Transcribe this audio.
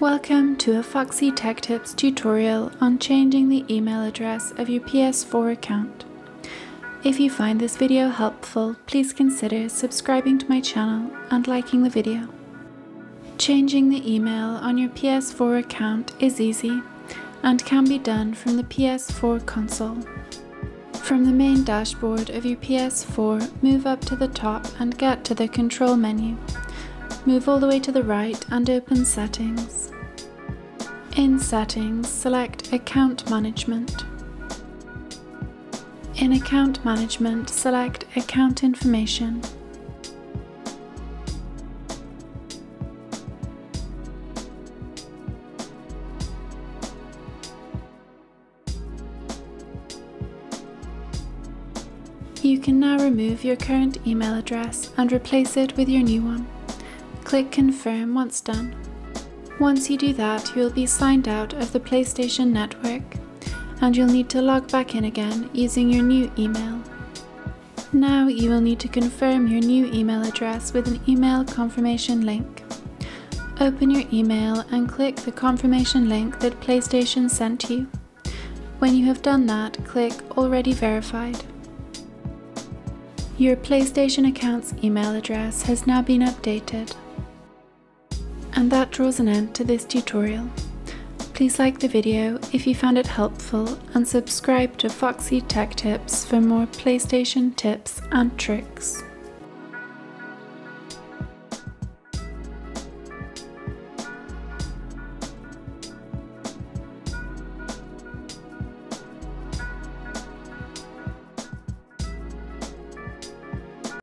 Welcome to a Foxy Tech Tips tutorial on changing the email address of your PS4 account. If you find this video helpful, please consider subscribing to my channel and liking the video. Changing the email on your PS4 account is easy and can be done from the PS4 console. From the main dashboard of your PS4, move up to the top and get to the control menu. Move all the way to the right and open Settings. In Settings, select Account Management. In Account Management, select Account Information. You can now remove your current email address and replace it with your new one. Click Confirm once done. Once you do that, you'll be signed out of the PlayStation Network and you'll need to log back in again using your new email. Now you will need to confirm your new email address with an email confirmation link. Open your email and click the confirmation link that PlayStation sent you. When you have done that, click Already Verified. Your PlayStation account's email address has now been updated. And that draws an end to this tutorial. Please like the video if you found it helpful and subscribe to Foxy Tech Tips for more PlayStation tips and tricks.